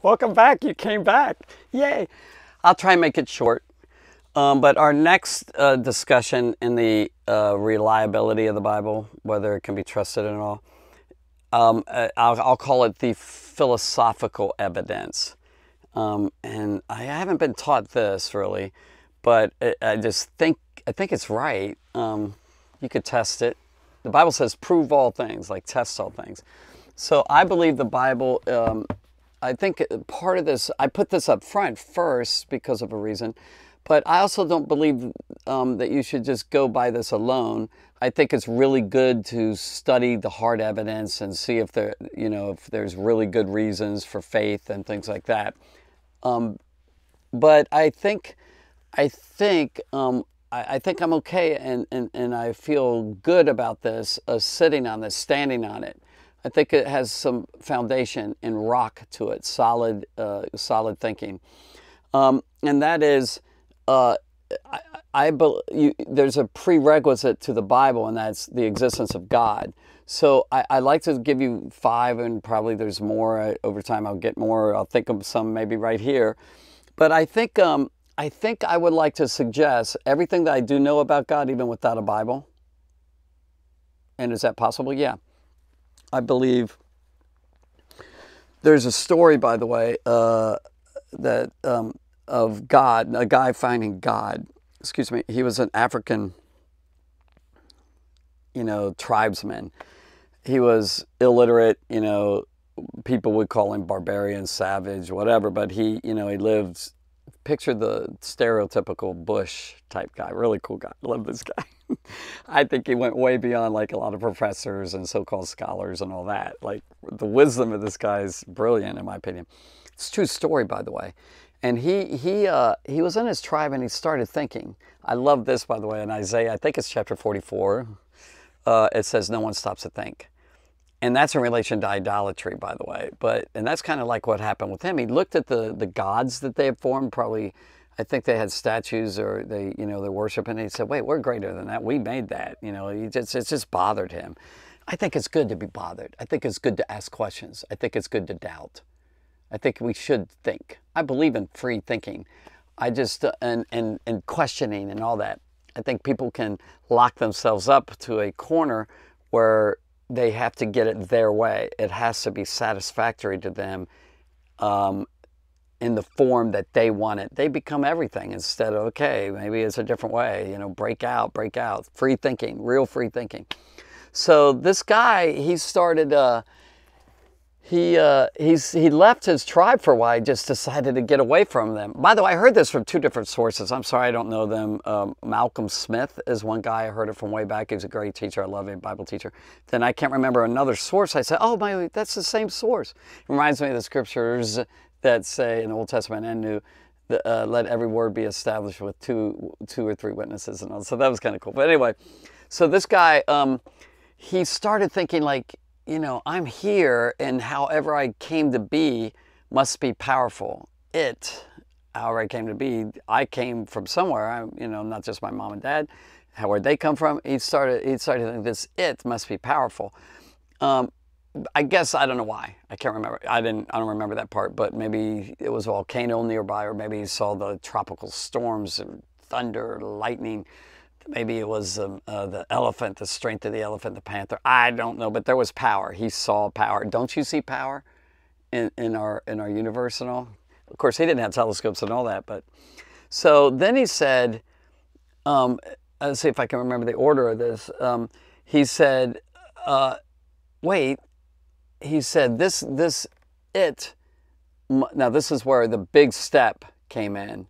Welcome back. You came back. Yay. I'll try and make it short. Um, but our next uh, discussion in the uh, reliability of the Bible, whether it can be trusted at all, um, uh, I'll, I'll, call it the philosophical evidence. Um, and I haven't been taught this really, but I just think I think it's right. Um, you could test it. The Bible says, "Prove all things," like test all things. So I believe the Bible. I think part of this, I put this up front first because of a reason, but I also don't believe um, that you should just go by this alone. I think it's really good to study the hard evidence and see if there, you know, if there's really good reasons for faith and things like that. Um, but I think, I think, um, I, I, think I'm okay, and, and, and I feel good about this, uh, sitting on this, standing on it. I think it has some foundation and rock to it, solid, uh, solid thinking, um, and that is, uh, I, I you, there's a prerequisite to the Bible, and that's the existence of God. So I, I, like to give you five, and probably there's more over time. I'll get more. I'll think of some maybe right here, but I think um, I think I would like to suggest everything that I do know about God, even without a Bible. And is that possible? Yeah. I believe there's a story, by the way, uh, that um, of God, a guy finding God. Excuse me. He was an African, you know, tribesman. He was illiterate. You know, people would call him barbarian, savage, whatever. But he, you know, he lived. Picture the stereotypical bush type guy. Really cool guy. Love this guy. I think he went way beyond like a lot of professors and so-called scholars and all that. Like the wisdom of this guy is brilliant, in my opinion. It's true story, by the way. And he he uh, he was in his tribe and he started thinking. I love this, by the way, in Isaiah. I think it's chapter 44. Uh, it says, "No one stops to think." And that's in relation to idolatry, by the way. But and that's kind of like what happened with him. He looked at the the gods that they had formed, probably I think they had statues or they, you know, they're worshiping. And he said, wait, we're greater than that. We made that. You know, he just, it just bothered him. I think it's good to be bothered. I think it's good to ask questions. I think it's good to doubt. I think we should think. I believe in free thinking. I just, uh, and, and, and questioning and all that. I think people can lock themselves up to a corner where they have to get it their way. It has to be satisfactory to them. Um, in the form that they want it. They become everything instead of, okay, maybe it's a different way, you know, break out, break out, free thinking, real free thinking. So this guy, he started, uh, he, uh, he's, he left his tribe for a while. He just decided to get away from them. By the way, I heard this from two different sources. I'm sorry I don't know them. Um, Malcolm Smith is one guy. I heard it from way back. He was a great teacher. I love him, Bible teacher. Then I can't remember another source. I said, oh, my, that's the same source. It reminds me of the scriptures that say in the Old Testament and New, uh, let every word be established with two, two or three witnesses and all. So that was kind of cool. But anyway, so this guy, um, he started thinking like, you know, I'm here, and however I came to be must be powerful. It, however I came to be, I came from somewhere. I, you know, not just my mom and dad. How where they come from? He started. He started thinking this. It must be powerful. Um, I guess I don't know why. I can't remember. I didn't. I don't remember that part. But maybe it was a volcano nearby, or maybe he saw the tropical storms and thunder, lightning. Maybe it was um, uh, the elephant, the strength of the elephant, the panther. I don't know, but there was power. He saw power. Don't you see power in, in our in our universe and all? Of course, he didn't have telescopes and all that. But so then he said, um, let's see if I can remember the order of this. Um, he said, uh, "Wait, he said this this it now this is where the big step came in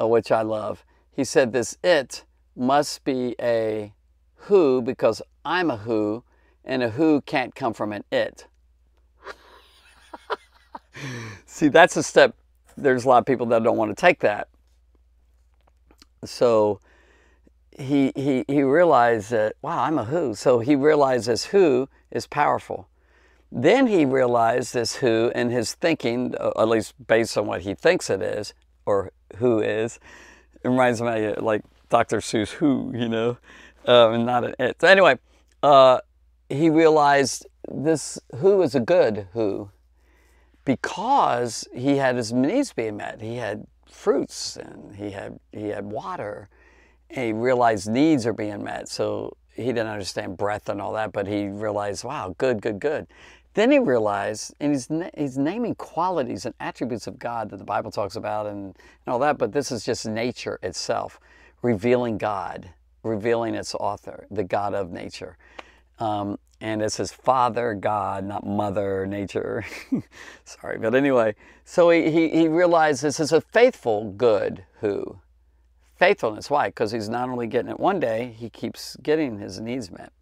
uh, which i love he said this it must be a who because i'm a who and a who can't come from an it. See that's a step there's a lot of people that don't want to take that. So he he he realized that wow i'm a who. So he realizes who is powerful. Then he realized this who in his thinking, uh, at least based on what he thinks it is, or who is, it reminds me like Dr. Seuss, who, you know, um, not an it. So anyway, uh, he realized this who is a good who, because he had his needs being met. He had fruits and he had he had water. And he realized needs are being met. So he didn't understand breath and all that, but he realized, wow, good, good, good. Then he realized, and he's, he's naming qualities and attributes of God that the Bible talks about and, and all that, but this is just nature itself, revealing God, revealing its author, the God of nature. Um, and it says Father God, not Mother Nature. Sorry, but anyway, so he, he, he realized this is a faithful good who. Faithfulness, why? Because he's not only getting it one day, he keeps getting his needs met.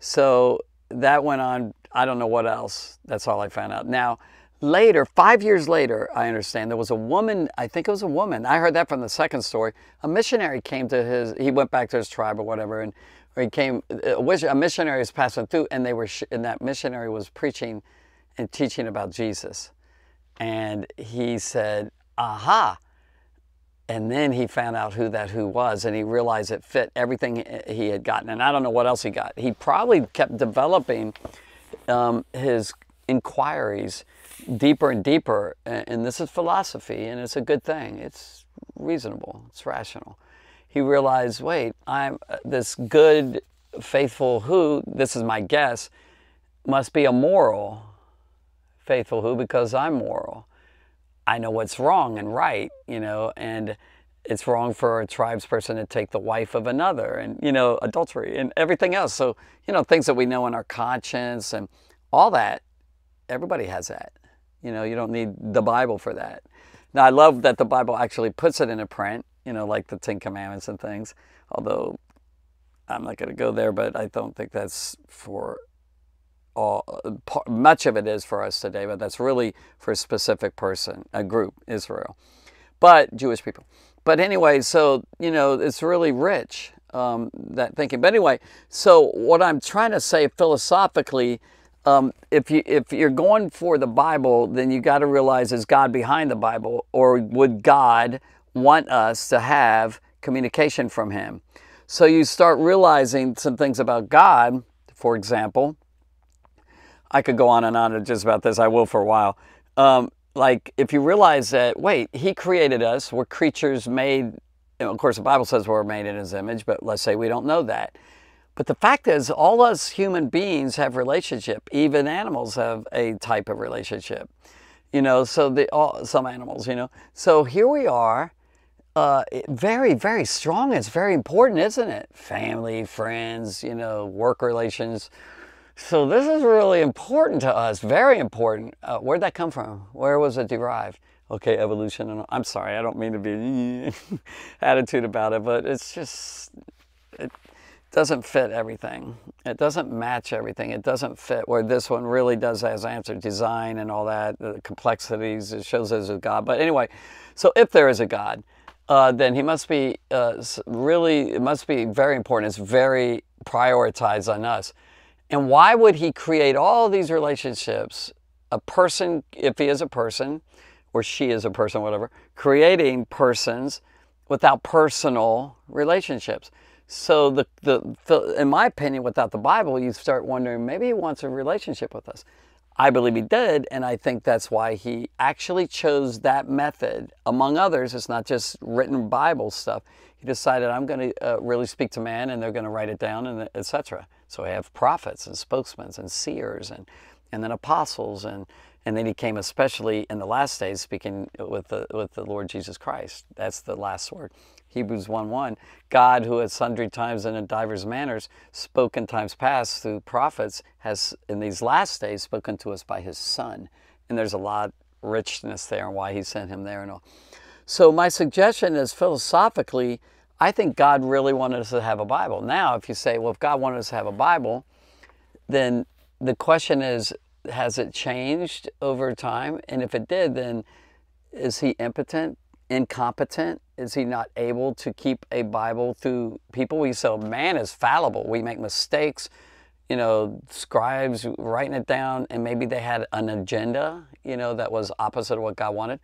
So that went on, I don't know what else. That's all I found out. Now, later, five years later, I understand, there was a woman, I think it was a woman. I heard that from the second story. A missionary came to his, he went back to his tribe or whatever, and or he came, a missionary was passing through, and they were, and that missionary was preaching and teaching about Jesus. And he said, aha. And then he found out who that who was, and he realized it fit everything he had gotten. And I don't know what else he got. He probably kept developing um, his inquiries deeper and deeper. And this is philosophy, and it's a good thing. It's reasonable, it's rational he realized, wait, I'm uh, this good, faithful who, this is my guess, must be a moral faithful who because I'm moral. I know what's wrong and right, you know, and it's wrong for a tribes person to take the wife of another and, you know, adultery and everything else. So, you know, things that we know in our conscience and all that, everybody has that. You know, you don't need the Bible for that. Now, I love that the Bible actually puts it in a print you know, like the Ten Commandments and things. Although I'm not going to go there, but I don't think that's for all. Much of it is for us today, but that's really for a specific person, a group, Israel, but Jewish people. But anyway, so you know, it's really rich um, that thinking. But anyway, so what I'm trying to say philosophically. Um, if you if you're going for the Bible, then you got to realize is God behind the Bible, or would God want us to have communication from Him. So you start realizing some things about God, for example. I could go on and on just about this, I will for a while. Um, like, if you realize that, wait, He created us, we're creatures made, of course, the Bible says we're made in His image, but let's say we don't know that. But the fact is, all us human beings have relationship. Even animals have a type of relationship. You know, so the all, some animals, you know. So here we are, uh, very, very strong. It's very important, isn't it? Family, friends, you know, work relations. So this is really important to us, very important. Uh, where'd that come from? Where was it derived? Okay, evolution. And I'm sorry, I don't mean to be attitude about it, but it's just, it doesn't fit everything. It doesn't match everything. It doesn't fit where this one really does has answered design and all that, the complexities. It shows there's a God. But anyway, so if there is a God, uh, then he must be uh, really, it must be very important. It's very prioritized on us. And why would he create all these relationships? A person, if he is a person, or she is a person, whatever, creating persons without personal relationships. So the, the, in my opinion, without the Bible, you start wondering, maybe he wants a relationship with us. I believe he did, and I think that's why he actually chose that method. Among others, it's not just written Bible stuff. He decided, I'm going to uh, really speak to man, and they're going to write it down, and etc. So we have prophets and spokesmen and seers, and and then apostles, and and then he came especially in the last days speaking with the with the Lord Jesus Christ. That's the last word. Hebrews 1 1. God, who at sundry times and in divers manners spoke in times past through prophets, has in these last days spoken to us by his Son. And there's a lot richness there and why he sent him there and all. So my suggestion is philosophically, I think God really wanted us to have a Bible. Now, if you say, well, if God wanted us to have a Bible, then the question is, has it changed over time? And if it did, then is he impotent, incompetent? Is he not able to keep a Bible through people? We say man is fallible. We make mistakes. You know, scribes writing it down, and maybe they had an agenda, you know, that was opposite of what God wanted.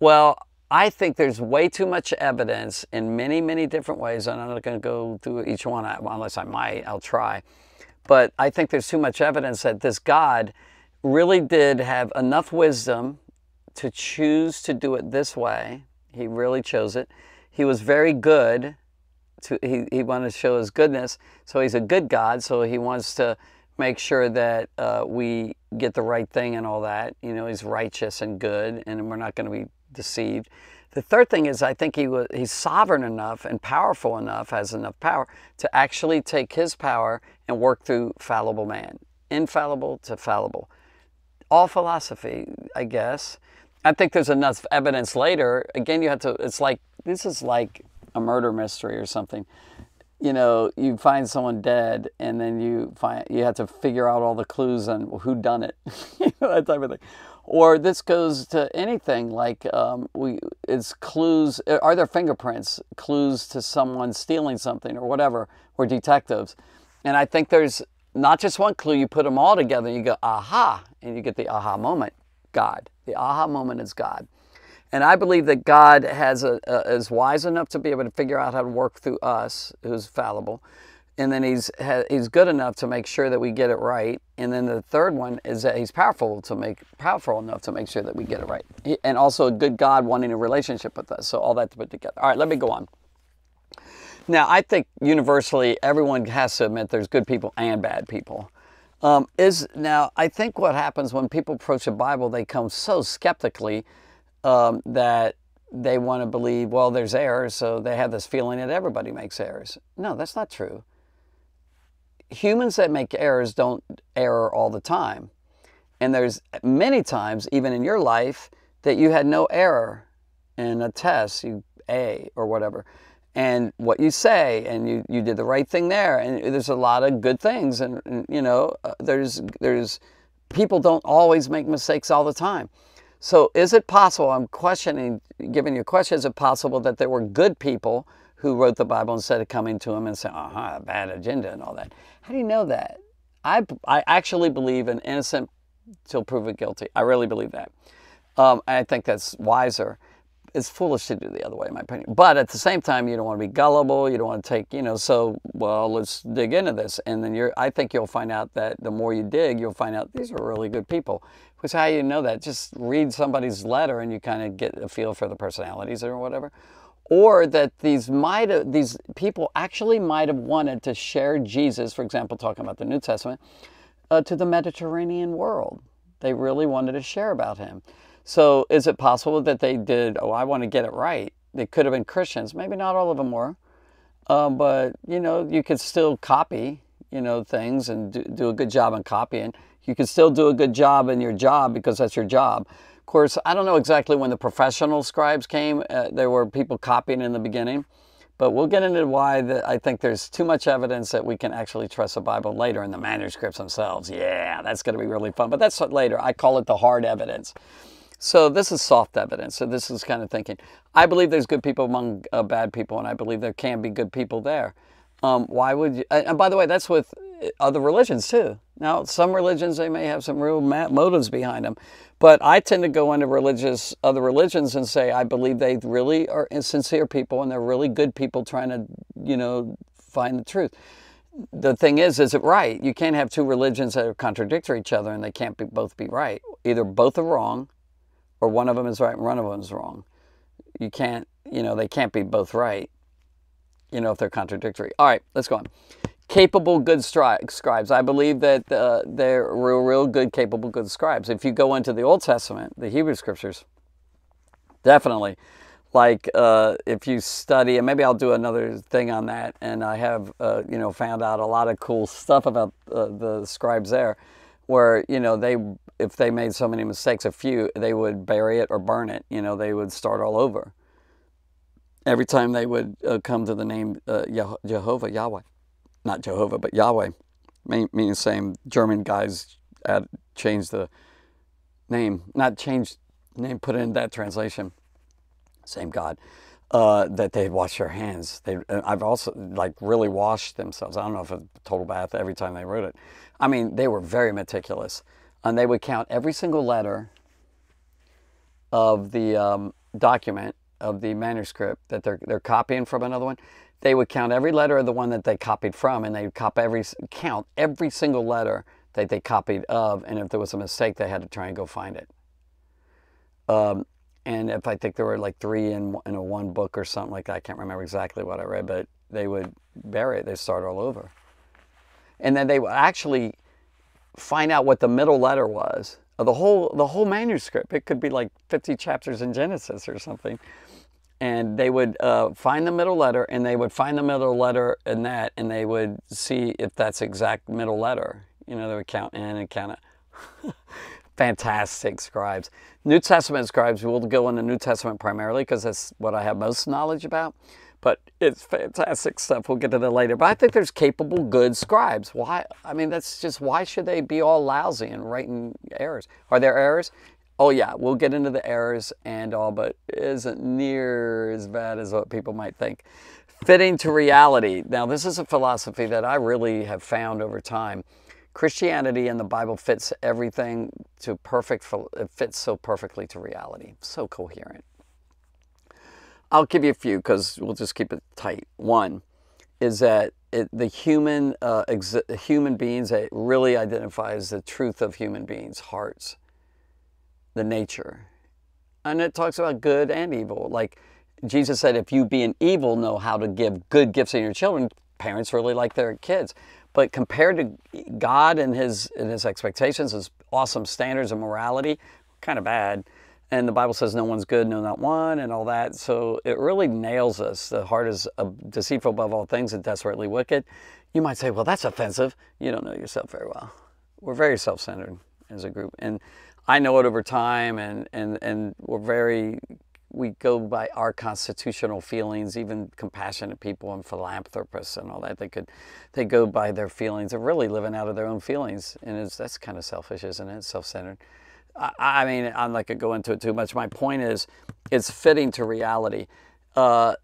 Well, I think there's way too much evidence in many, many different ways, and I'm not going to go through each one unless I might. I'll try. But I think there's too much evidence that this God really did have enough wisdom to choose to do it this way. He really chose it. He was very good. To, he, he wanted to show his goodness. So he's a good God. So he wants to make sure that uh, we get the right thing and all that. You know, he's righteous and good, and we're not going to be deceived. The third thing is I think he was, he's sovereign enough and powerful enough, has enough power to actually take his power and work through fallible man, infallible to fallible. All philosophy, I guess. I think there's enough evidence later. Again, you have to, it's like, this is like a murder mystery or something. You know, you find someone dead and then you find, you have to figure out all the clues on who done it, you know, that type of thing. Or this goes to anything like um, we, it's clues, are there fingerprints, clues to someone stealing something or whatever, or detectives. And I think there's not just one clue, you put them all together and you go, aha, and you get the aha moment, God. The aha moment is God. And I believe that God has a, a, is wise enough to be able to figure out how to work through us, who's fallible. And then he's, he's good enough to make sure that we get it right. And then the third one is that he's powerful to make powerful enough to make sure that we get it right. He, and also a good God wanting a relationship with us. So all that to put together. All right, let me go on. Now, I think universally everyone has to admit there's good people and bad people. Um, is now I think what happens when people approach the Bible, they come so skeptically um, that they want to believe, well, there's errors, so they have this feeling that everybody makes errors. No, that's not true. Humans that make errors don't error all the time. And there's many times, even in your life, that you had no error in a test, you A or whatever and what you say and you, you did the right thing there. And there's a lot of good things and, and you know uh, there's there's people don't always make mistakes all the time. So is it possible i'm questioning giving you a question is it possible that there were good people who wrote the bible instead of coming to him and saying uh-huh bad agenda and all that? How do you know that? I, I actually believe an innocent till proven guilty. I really believe that. Um, i think that's wiser it's foolish to do the other way, in my opinion. But at the same time, you don't want to be gullible. You don't want to take, you know, so, well, let's dig into this. And then you're, I think you'll find out that the more you dig, you'll find out these are really good people. Because how you know that? Just read somebody's letter and you kind of get a feel for the personalities or whatever. Or that these might have, these people actually might have wanted to share Jesus, for example, talking about the New Testament, uh, to the Mediterranean world. They really wanted to share about him. So is it possible that they did, oh, I want to get it right? They could have been Christians. Maybe not all of them were. Uh, but, you know, you could still copy, you know, things and do, do a good job in copying. You could still do a good job in your job because that's your job. Of course, I don't know exactly when the professional scribes came. Uh, there were people copying in the beginning. But we'll get into why the, I think there's too much evidence that we can actually trust the Bible later in the manuscripts themselves. Yeah, that's going to be really fun. But that's later. I call it the hard evidence. So this is soft evidence. So this is kind of thinking. I believe there's good people among uh, bad people, and I believe there can be good people there. Um, why would you? And by the way, that's with uh, other religions too. Now, some religions they may have some real motives behind them, but I tend to go into religious other religions and say I believe they really are sincere people and they're really good people trying to, you know, find the truth. The thing is, is it right? You can't have two religions that are contradictory each other and they can't be, both be right. Either both are wrong or one of them is right and one of them is wrong. You can't, you know, they can't be both right, you know, if they're contradictory. All right, let's go on. Capable good scribes. I believe that uh, they're real, real good, capable good scribes. If you go into the Old Testament, the Hebrew scriptures, definitely. Like uh, if you study, and maybe I'll do another thing on that. And I have, uh, you know, found out a lot of cool stuff about uh, the scribes there, where you know they if they made so many mistakes, a few, they would bury it or burn it. You know, they would start all over. Every time they would uh, come to the name uh, Jehovah, Yahweh, not Jehovah, but Yahweh, meaning the same. German guys add, changed the name, not changed name, put in that translation. Same God. Uh, that they'd wash their hands. They, I've also like really washed themselves. I don't know if a total bath every time they wrote it. I mean, they were very meticulous and they would count every single letter of the um, document of the manuscript that they're, they're copying from another one. They would count every letter of the one that they copied from, and they would copy every count every single letter that they copied of, and if there was a mistake, they had to try and go find it. Um, and if I think there were like three in in a one book or something like that, I can't remember exactly what I read, but they would bury it. They start all over, and then they would actually find out what the middle letter was of the whole the whole manuscript. It could be like 50 chapters in Genesis or something, and they would uh, find the middle letter, and they would find the middle letter in that, and they would see if that's exact middle letter. You know, they would count in and count it. fantastic scribes. New Testament scribes, we'll go into New Testament primarily because that's what I have most knowledge about. But it's fantastic stuff. We'll get to that later. But I think there's capable, good scribes. Why? I mean, that's just why should they be all lousy and writing errors? Are there errors? Oh yeah, we'll get into the errors and all, but isn't near as bad as what people might think. Fitting to reality. Now, this is a philosophy that I really have found over time Christianity and the Bible fits everything to perfect, it fits so perfectly to reality, so coherent. I'll give you a few because we'll just keep it tight. One is that it, the human, uh, human beings, it really identifies the truth of human beings' hearts, the nature. And it talks about good and evil. Like Jesus said, if you being evil know how to give good gifts to your children, parents really like their kids. But compared to God and his, and his expectations, his awesome standards of morality, kind of bad. And the Bible says no one's good, no, not one, and all that. So it really nails us. The heart is uh, deceitful above all things and desperately wicked. You might say, well, that's offensive. You don't know yourself very well. We're very self centered as a group. And I know it over time, and, and, and we're very we go by our constitutional feelings, even compassionate people and philanthropists and all that. They could, they go by their feelings. They're really living out of their own feelings, and it's, that's kind of selfish, isn't it? Self-centered. I, I mean, I'm not gonna go into it too much. My point is, it's fitting to reality. Uh,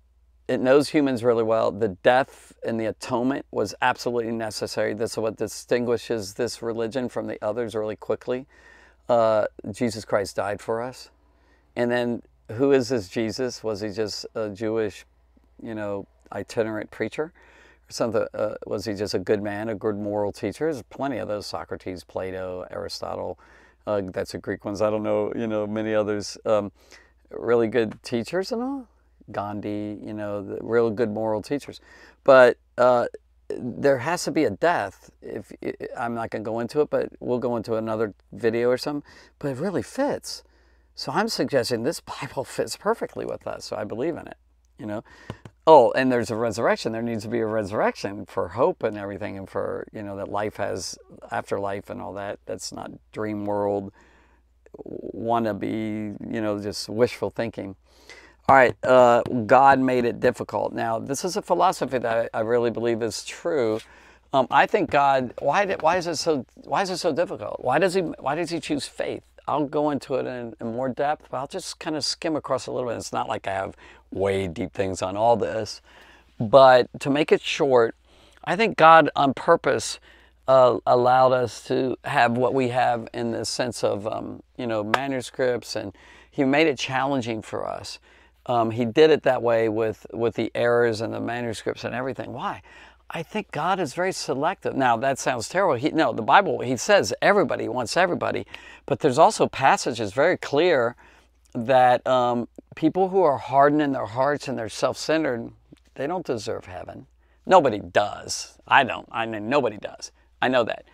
it knows humans really well. The death and the atonement was absolutely necessary. This is what distinguishes this religion from the others really quickly. Uh, Jesus Christ died for us. And then who is this Jesus? Was he just a Jewish, you know, itinerant preacher? Or something? Uh, was he just a good man, a good moral teacher? There's plenty of those Socrates, Plato, Aristotle. Uh, that's a Greek ones. I don't know, you know, many others. Um, really good teachers and all. Gandhi, you know, the real good moral teachers. But uh, there has to be a death. If I'm not going to go into it, but we'll go into another video or something. But it really fits. So I'm suggesting this Bible fits perfectly with us, so I believe in it, you know. Oh, and there's a resurrection. There needs to be a resurrection for hope and everything, and for, you know, that life has afterlife and all that. That's not dream world, wanna be, you know, just wishful thinking. All right, uh, God made it difficult. Now, this is a philosophy that I, I really believe is true. Um, I think God. Why? Why is it so? Why is it so difficult? Why does he? Why does he choose faith? I'll go into it in, in, more depth, but I'll just kind of skim across a little bit. It's not like I have way deep things on all this. But to make it short, I think God on purpose uh, allowed us to have what we have in the sense of, um, you know, manuscripts, and He made it challenging for us. Um, he did it that way with, with the errors and the manuscripts and everything. Why? I think God is very selective. Now that sounds terrible. He, no, the Bible He says everybody wants everybody, but there's also passages very clear that um, people who are hardened in their hearts and they're self-centered, they don't deserve heaven. Nobody does. I don't. I mean, nobody does. I know that.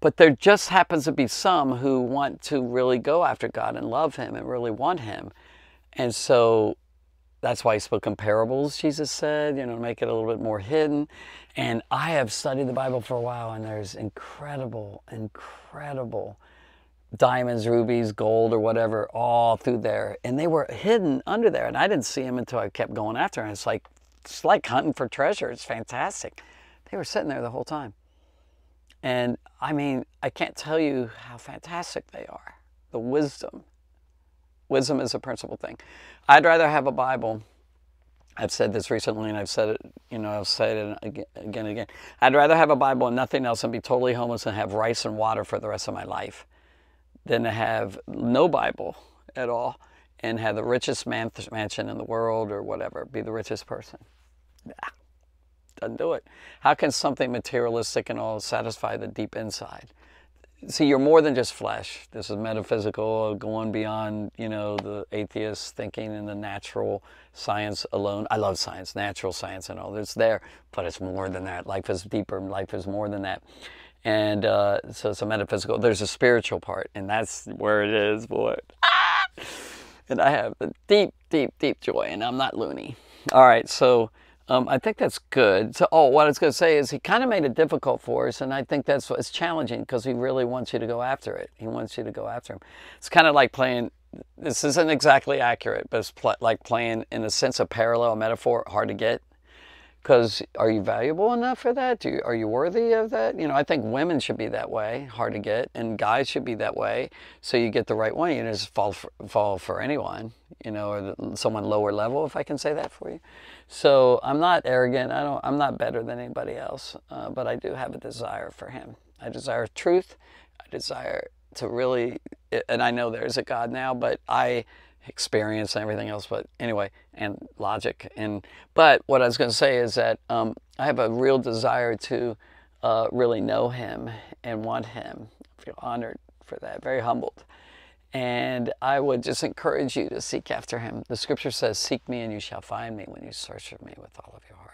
But there just happens to be some who want to really go after God and love Him and really want Him. And so that's why he spoke in parables, Jesus said, you know, to make it a little bit more hidden. And I have studied the Bible for a while, and there's incredible, incredible diamonds, rubies, gold, or whatever, all through there. And they were hidden under there. And I didn't see them until I kept going after. And it's like, it's like hunting for treasure. It's fantastic. They were sitting there the whole time. And I mean, I can't tell you how fantastic they are. The wisdom Wisdom is a principal thing. I'd rather have a Bible. I've said this recently, and I've said it, you know, I've said it again, again and again. I'd rather have a Bible and nothing else and be totally homeless and have rice and water for the rest of my life than to have no Bible at all and have the richest man mansion in the world or whatever, be the richest person. Nah, doesn't do it. How can something materialistic and all satisfy the deep inside? See, you're more than just flesh. This is metaphysical, going beyond, you know, the atheist thinking and the natural science alone. I love science, natural science and all. that's there, but it's more than that. Life is deeper. Life is more than that. And uh, so it's a metaphysical. There's a spiritual part, and that's where it is, boy. Ah! And I have a deep, deep, deep joy, and I'm not loony. All right, so um, I think that's good. So, oh, what I was going to say is he kind of made it difficult for us, and I think that's what's challenging because he really wants you to go after it. He wants you to go after him. It's kind of like playing. This isn't exactly accurate, but it's pl like playing in a sense of parallel metaphor, hard to get. Because are you valuable enough for that? You, are you worthy of that? You know, I think women should be that way, hard to get, and guys should be that way. So you get the right one. You just fall for, fall for anyone, you know, or someone lower level, if I can say that for you. So I'm not arrogant. I don't. I'm not better than anybody else, uh, but I do have a desire for Him. I desire truth. I desire to really, and I know there's a God now, but I experience and everything else. But anyway, and logic. And but what I was going to say is that um, I have a real desire to uh, really know Him and want Him. I feel honored for that. Very humbled. And I would just encourage you to seek after Him. The Scripture says, "Seek Me, and you shall find Me when you search for Me with all of your heart."